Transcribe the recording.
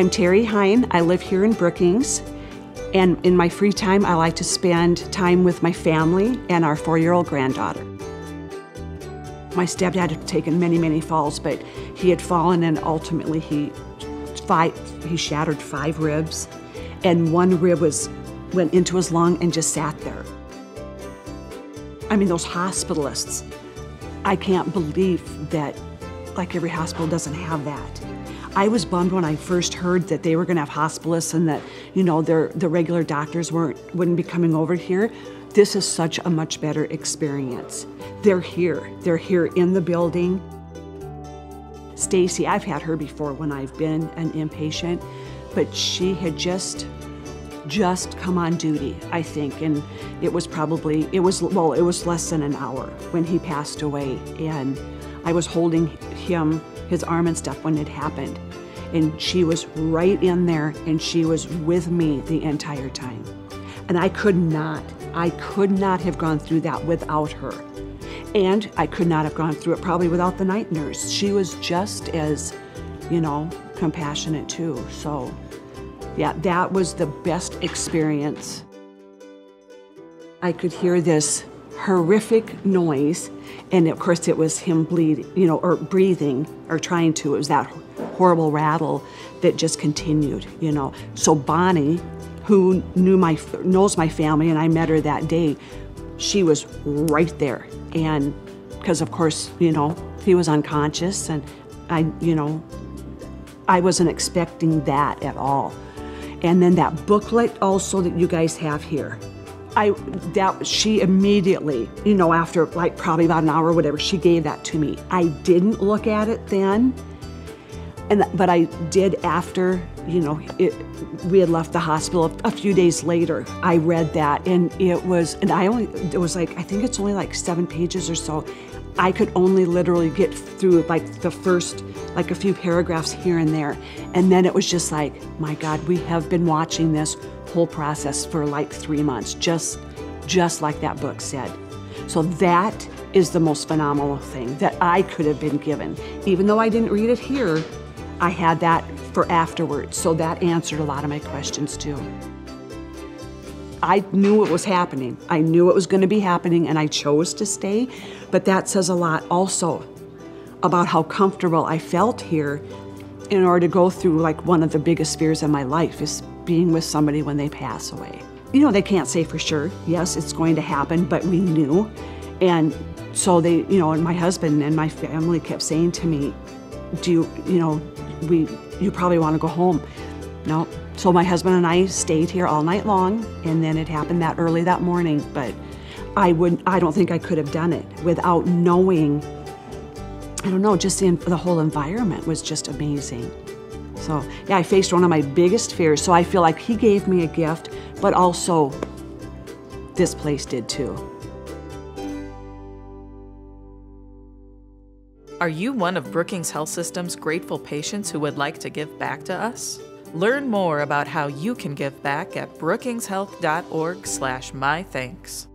I'm Terri Hine. I live here in Brookings. And in my free time, I like to spend time with my family and our four year old granddaughter. My stepdad had taken many, many falls, but he had fallen and ultimately he, five, he shattered five ribs. And one rib was, went into his lung and just sat there. I mean, those hospitalists, I can't believe that like every hospital doesn't have that. I was bummed when I first heard that they were going to have hospitalists and that you know their the regular doctors weren't wouldn't be coming over here. This is such a much better experience. They're here. They're here in the building. Stacy, I've had her before when I've been an inpatient, but she had just just come on duty, I think, and it was probably it was well, it was less than an hour when he passed away and I was holding him his arm and stuff when it happened. And she was right in there and she was with me the entire time. And I could not, I could not have gone through that without her. And I could not have gone through it probably without the night nurse. She was just as, you know, compassionate too. So, yeah, that was the best experience. I could hear this horrific noise. And of course it was him bleeding you know or breathing or trying to it was that horrible rattle that just continued you know. So bonnie who knew my knows my family and i met her that day she was right there. And because of course you know he was unconscious and i you know i wasn't expecting that at all. And then that booklet also that you guys have here I that she immediately, you know, after like probably about an hour or whatever, she gave that to me. I didn't look at it then, and but I did after, you know, it, we had left the hospital a, few days later. I read that, and it was, and I only it was like I think it's only like seven pages or so. I could only literally get through like the first, like a few paragraphs here and there. And then it was just like, my God, we have been watching this whole process for like three months, just, just like that book said. So that is the most phenomenal thing that I could have been given. Even though I didn't read it here, I had that for afterwards. So that answered a lot of my questions too. I knew it was happening. I knew it was going to be happening and I chose to stay. But that says a lot also about how comfortable I felt here in order to go through like one of the biggest fears of my life is being with somebody when they pass away. You know, they can't say for sure, yes, it's going to happen, but we knew. And so they, you know, and my husband and my family kept saying to me, do you, you know, we, you probably want to go home. No. So my husband and I stayed here all night long, and then it happened that early that morning. But I would, I don't think I could have done it without knowing. I don't know, just in, the whole environment was just amazing. So, yeah, I faced one of my biggest fears. So I feel like he gave me a gift, but also this place did too. Are you one of Brookings Health System's grateful patients who would like to give back to us? Learn more about how you can give back at brookingshealth.org/mythanks.